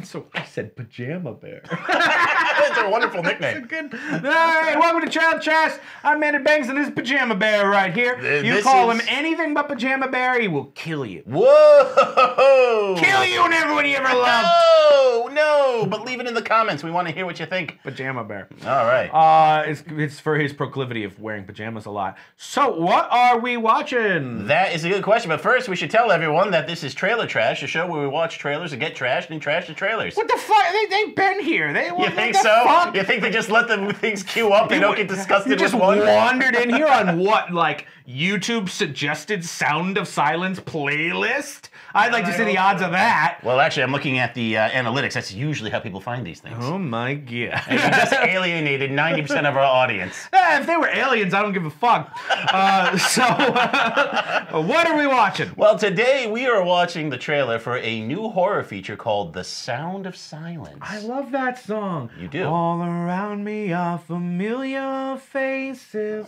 And so I said pajama bear. That's a wonderful nickname. Good. All right, welcome to Child Trash. I'm Manny Banks, and this is Pajama Bear right here. Th- you this call is- him anything but Pajama Bear, he will kill you. Whoa! Kill you and everyone you ever loved. No, no, but leave it in the comments. We want to hear what you think. Pajama Bear. All right. Uh, it's, it's for his proclivity of wearing pajamas a lot. So, what are we watching? That is a good question, but first we should tell everyone that this is Trailer Trash, a show where we watch trailers and get trashed and trash the trailers. What the fuck? They, they've been here. They, You think the so? Fuck? You think they just let the things queue up? They don't get disgusted You just one? wandered in here on what, like YouTube suggested Sound of Silence playlist? I'd like to see the odds of that. Well, actually, I'm looking at the uh, analytics. That's usually how people find these things. Oh my god! You just alienated 90% of our audience. Eh, if they were aliens, I don't give a fuck. Uh, so, what are we watching? Well, today we are watching the trailer for a new horror feature called The Sound of Silence. I love that song. You do? All around me are familiar faces.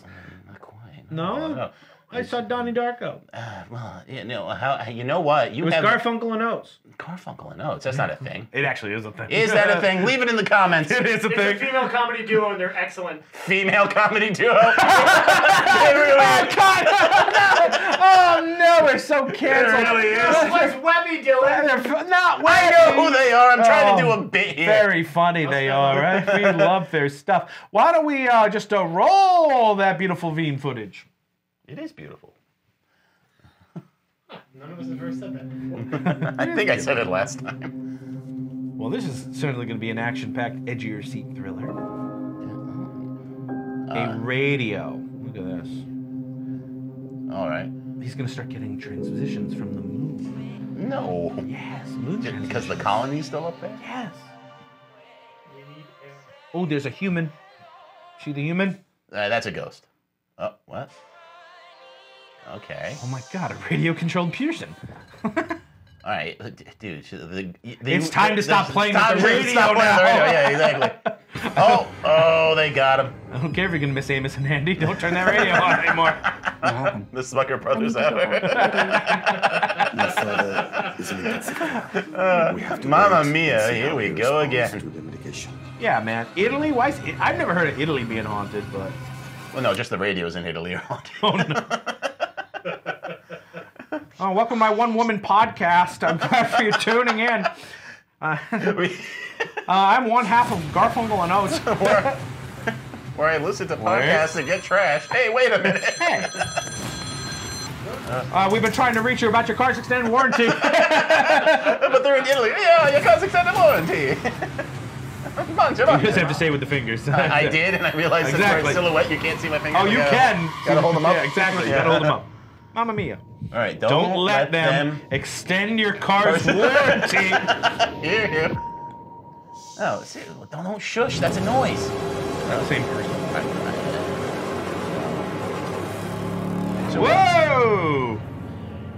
Not quite. No? no. I saw Donnie Darko. Uh, well, you know, how, you know what? You It was have Garfunkel and Oates. Garfunkel and Oates. That's not a thing. It actually is a thing. Is that a thing? Leave it in the comments. It is a It's a thing. female comedy duo and they're excellent. Female comedy duo. it really Oh. God! oh no, we're so canceled. It really is. Where's Webby Dylan? They're f- not I know who they are. I'm trying to do Oh, a bit here. Very funny they are, right? We love their stuff. Why don't we uh, just uh, roll that beautiful Veen footage? It is beautiful. None of us have ever said that. I think I said it last time. Well, this is certainly going to be an action-packed, edgier seat thriller. a radio. Look at this. All right. He's going to start getting transitions from the moon. No. Yes, moon Because the transitions. colony's still up there? Yes. We need air. Oh, there's a human. See the human? Uh, that's a ghost. Oh, what? Okay. Oh my God, a radio-controlled Pearson. All right, dude. The, the, It's time to stop playing with the radio stop playing with the now. radio. Yeah, exactly. oh, oh, they got him. I don't care if you're going to miss Amos and Andy. Don't turn that radio on anymore. The Smucker brothers have My father is uh, we have to Mamma mia, here we go again. to the medication. Yeah, man. Italy? Why? Is, I've never heard of Italy being haunted, but Well, no, just the radios in Italy are haunted. oh no. oh, welcome to my one-woman podcast. I'm glad for you tuning in. Uh, We- I'm one half of Garfunkel and Oates. where, where I listen to podcasts and get trashed. Hey, wait a minute. Hey. Uh, we've been trying to reach you about your car's extended warranty. but they're in Italy. Yeah, your car's extended warranty. Bunch you just have to say with the fingers. I, I did, and I realized that Exactly. for a silhouette, you can't see my fingers. Oh, you gotta- can. Gotta hold them up. Yeah, exactly. You Yeah. gotta hold them up. Mamma mia. All right, don't, Don't let, them, extend your car's warranty. Here, here. Oh, see, don't, don't shush. That's a noise. Same person. Whoa!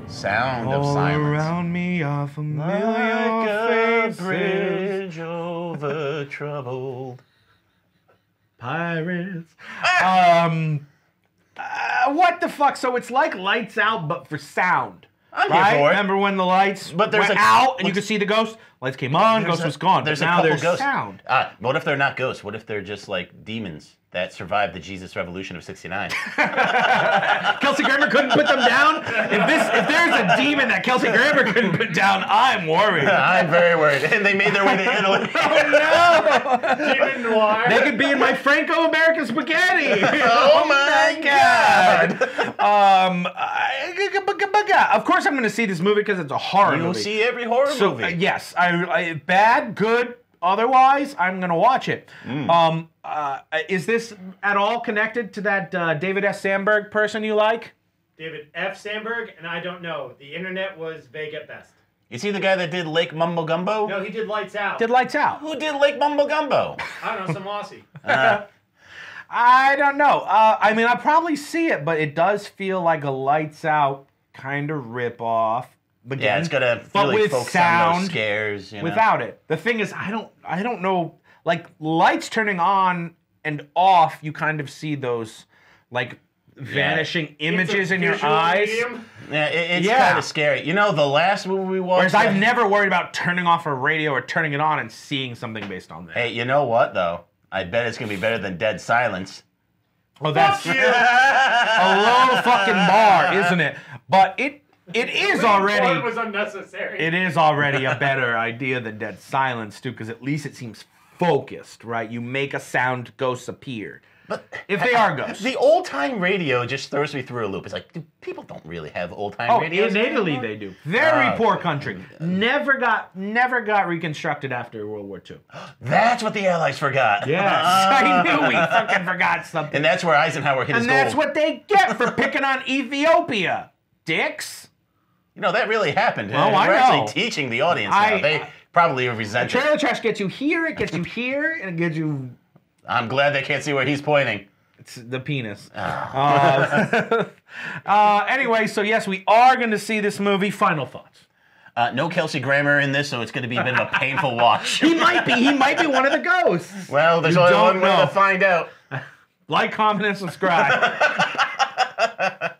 Sound of All silence. around me are familiar Like a faces. bridge over troubled. Pirates. um, uh, what the fuck? So it's like Lights Out, but for sound. I'm here right? for it. Remember when the lights But there's went a- out and you could see the ghost? Lights came on, There's ghost a- was gone. There's but a now there's ghosts. sound. Ah, what if they're not ghosts? What if they're just like demons that survived the Jesus Revolution of '69? Kelsey Grammer couldn't put them down. If this, if there's a demon that Kelsey Grammer couldn't put down, I'm worried. I'm very worried. And they made their way to Italy. Demon Noir. They could be in my Franco-American spaghetti. oh my God! Um, I- of course I'm going to see this movie because it's a horror movie. You'll movie. see every horror so movie. uh, yes, I, I bad, good. Otherwise, I'm going to watch it. Mm. Um, uh, is this at all connected to that uh, David S. Sandberg person you like? David F. Sandberg, and I don't know. The internet was vague at best. You see the guy that did Lake Mumbo Gumbo? No, he did Lights Out. Did Lights Out? Who did Lake Mumbo Gumbo? I don't know, some Aussie. Uh, I don't know. Uh, I mean, I'll probably see it, but it does feel like a Lights Out kind of rip off. yeah, it's gonna But really with focus on sound, those scares. You know? without it. The thing is, I don't, I don't know. Like lights turning on and off, you kind of see those, like vanishing It's a images in your eyes. medium. Yeah, it, it's Yeah. kind of scary. You know, the last movie we watched. Whereas I've never worried about turning off a radio or turning it on and seeing something based on that. Hey, you know what though? I bet it's gonna be better than Dead Silence. Oh, that's Fuck you. a low fucking bar, isn't it? But it it is Wayne already Ford was unnecessary. it is already a better idea than Dead Silence too, because at least it seems focused, right? You make a sound, ghosts appear. But If they are ghosts. the old time radio just throws me through a loop. It's like dude, people don't really have old time Oh, radios. in Italy anymore. they do. Ah, Very Oh, poor okay. country. Never got never got reconstructed after World War II. That's what the Allies forgot. Yes, I knew we fucking forgot something. And that's where Eisenhower hit his And that's gold. what they get for picking on Ethiopia, dicks. You know, that really happened. Oh, I We're know. actually teaching the audience now. They probably resent it. Trailer trash gets you here, it gets you here, and it gets you I'm glad they can't see where he's pointing. It's the penis. Uh, uh, anyway, so yes, we are going to see this movie. Final thoughts. Uh, no Kelsey Grammer in this, so it's going to be a bit of a painful watch. He might be. He might be one of the ghosts. well, there's You only one way to find out. Like, comment, and subscribe.